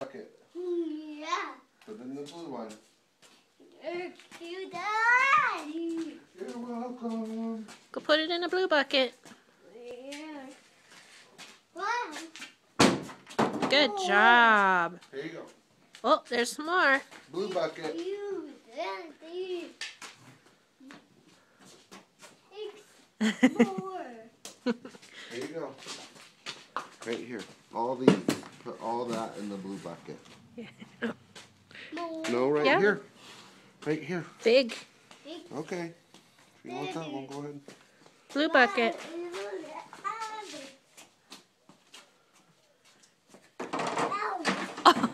bucket. Yeah. Put in the blue one. Thank you, Daddy. You're welcome. Go put it in a blue bucket. Yeah. Wow. Good Oh. job. Here you go. Oh, there's some more. Blue bucket. You, Daddy. More. Here you go. Right here. All these. Put all that in the blue bucket. More. No, right Yeah. here. Right here. Big Okay. If you want that one, go ahead. blue bucket.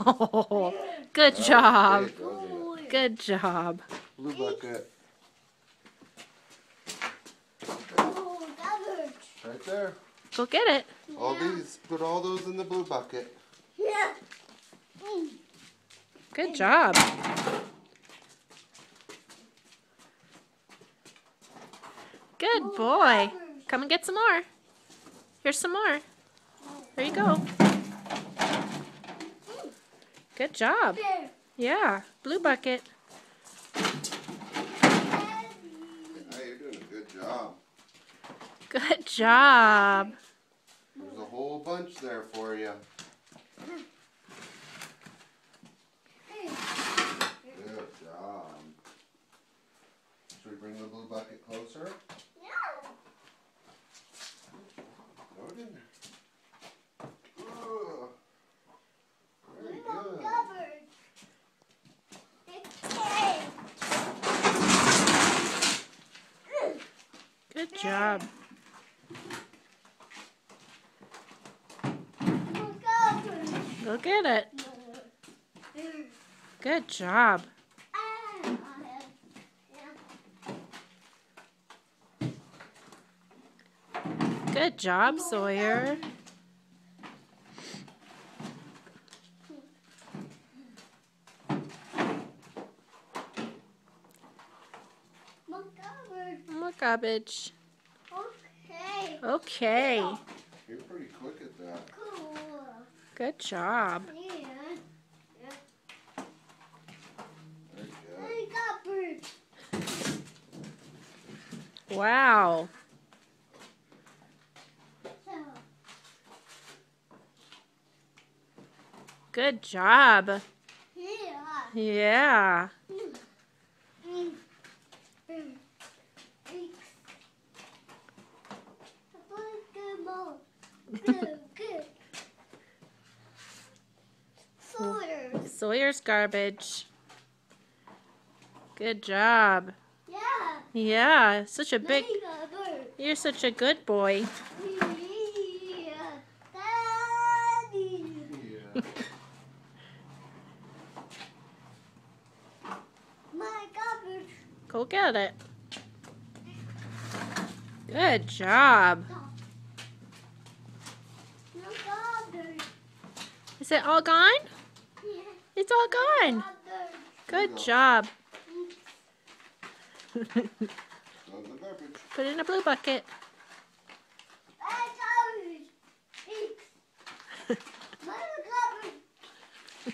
Oh, good job. Big, wasn't it? Good job. Blue bucket. That hurts. Right there. Go get it. All these. Put all those in the blue bucket. Yeah. Mm. Good job. Good boy. Come and get some more. Here's some more. There you go. Good job. Yeah, blue bucket. Yeah, you're doing a good job. Good job. There's a whole bunch there for you. Good job. Should we bring the blue bucket closer? Throw it in there. Ugh. Very good. Good job. Go get it. Good job. Good job, Sawyer. More garbage. Okay. Okay. You're pretty quick at that. Good job. Yeah. Very good. I got birds. Wow. Good job. yeah. Yeah. Mm. Mm. Eek. Good more. Good, good. Sawyers. Garbage. Good job. Yeah. Yeah, such a big. I got bird. You're such a good boy. Yeah. My garbage. Go get it. Good job. Is it all gone? Yeah. It's all gone. Good job. Throw it in the garbage. Put it in a blue bucket. My garbage. Eek. My garbage.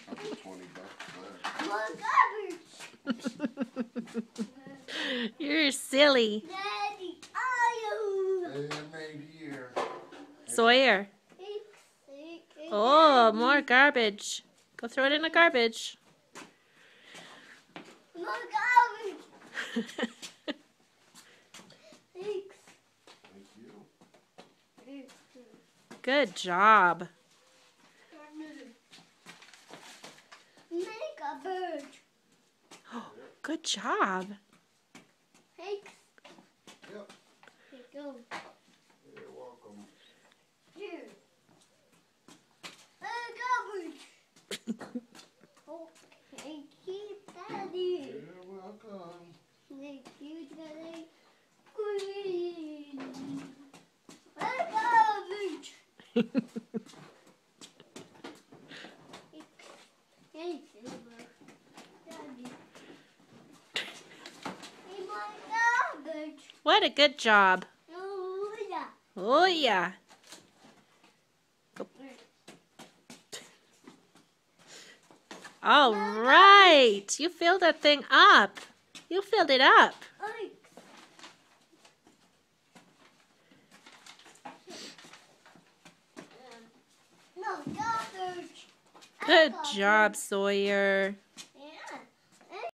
I'll put 20 bucks there. My garbage. You're silly. Daddy, are you? And made here. Sawyer. Oh, more garbage. Go throw it in the garbage. My garbage. Eek. Thank you. Good job. Make a bird. Good job. Eek. Yep. Here you go. You're welcome. Here. My garbage. Oh, thank you, Daddy. You're welcome. Thank you, Daddy. Green. My garbage. Hey, Silver. Daddy. Hey, my garbage. What a good job. Oh, yeah. Oh, yeah. All right. You filled that thing up. You filled it up. Oink. No, garbage. Good job, Sawyer.